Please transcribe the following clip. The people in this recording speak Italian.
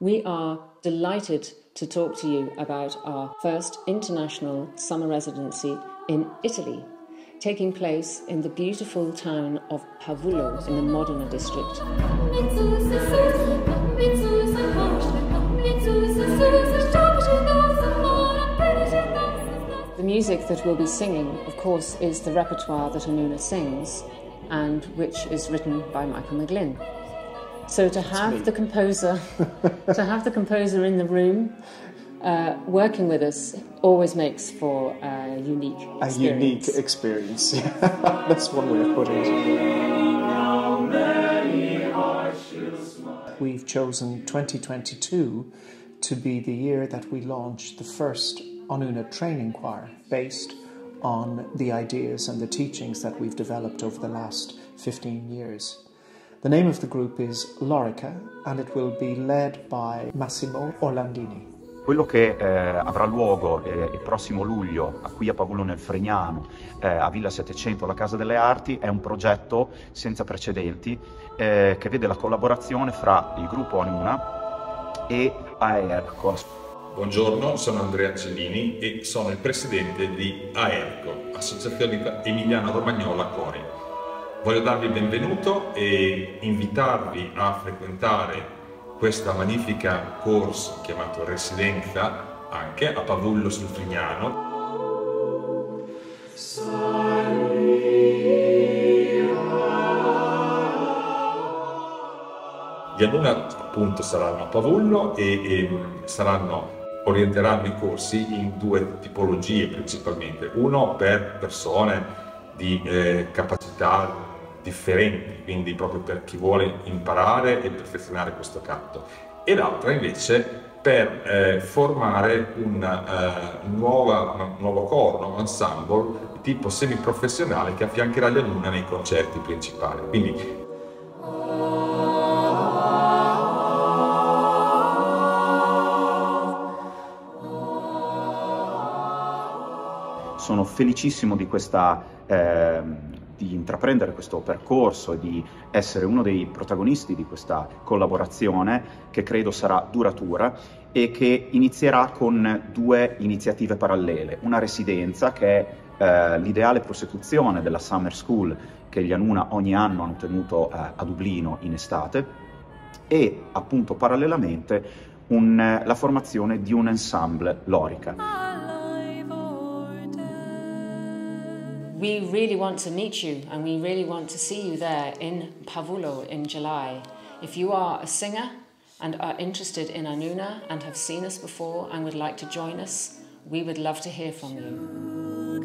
We are delighted to talk to you about our first international summer residency in Italy, taking place in the beautiful town of Pavullo in the Modena district. The music that we'll be singing, of course, is the repertoire that Anuna sings and which is written by Michael McGlynn. So to have the composer, to have the composer in the room, uh, working with us always makes for a unique experience. A unique experience. That's one way of putting it. We've chosen 2022 to be the year that we launch the first Onuna training choir based on the ideas and the teachings that we've developed over the last 15 years. The name of the group is Lorica and it will be led by Massimo Orlandini. Quello che eh, avrà luogo eh, il prossimo luglio qui a Pavullo nel Fregnano, eh, a Villa 700, la Casa delle Arti, è un progetto senza precedenti eh, che vede la collaborazione fra il gruppo Anuna e AERCO. Buongiorno, sono Andrea Cellini e sono il presidente di AERCO, Associazione Emiliana Romagnola Cori. Voglio darvi il benvenuto e invitarvi a frequentare questa magnifica corso chiamato Residenza anche a Pavullo sul Frignano. Gli alunni appunto saranno a Pavullo e, e saranno, orienteranno i corsi in due tipologie principalmente. Uno per persone di eh, capacità differenti, quindi proprio per chi vuole imparare e perfezionare questo canto, e l'altra invece per eh, formare una, uh, nuova, un nuovo coro, un ensemble tipo semiprofessionale che affiancherà gli alunni nei concerti principali. Quindi sono felicissimo di questa eh, di intraprendere questo percorso e di essere uno dei protagonisti di questa collaborazione che credo sarà duratura e che inizierà con due iniziative parallele. Una residenza che è eh, l'ideale prosecuzione della Summer School che gli Anuna ogni anno hanno tenuto eh, a Dublino in estate e appunto parallelamente un, la formazione di un ensemble lorica. We really want to meet you and we really want to see you there in Pavulo in July. If you are a singer and are interested in Anuna and have seen us before and would like to join us, we would love to hear from you.